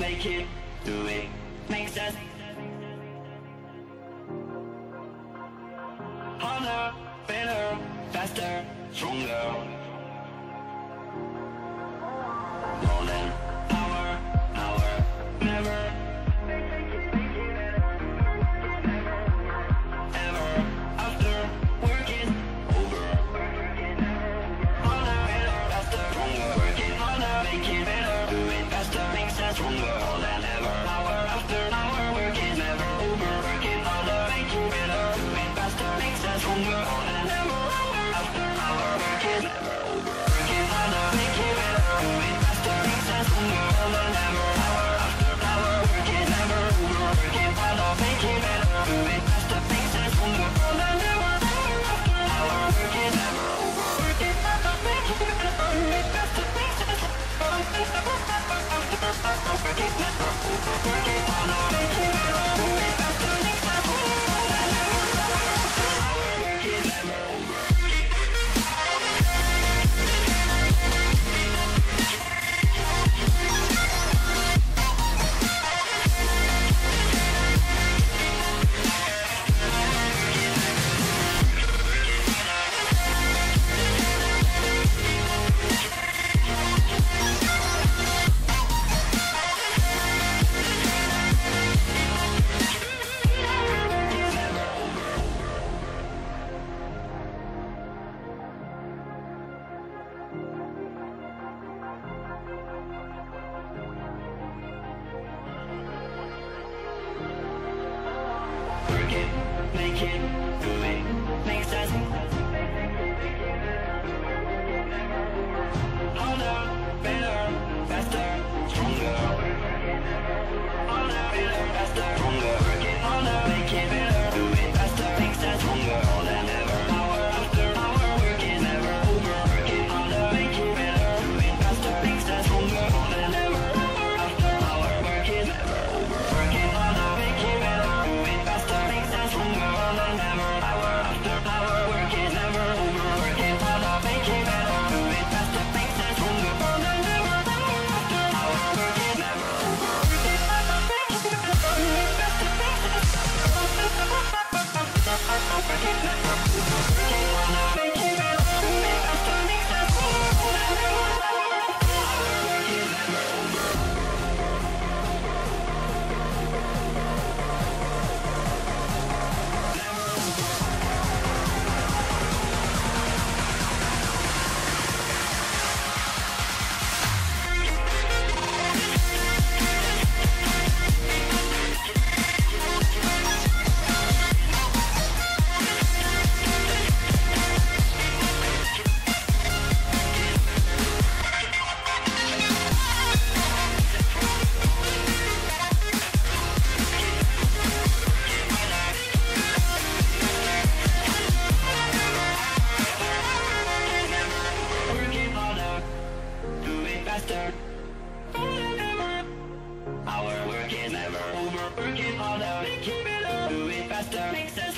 make it, do it, makes us harder, better, faster, stronger. More than power, power, never. working, making Okay. working harder, make it better, do it faster, make sense.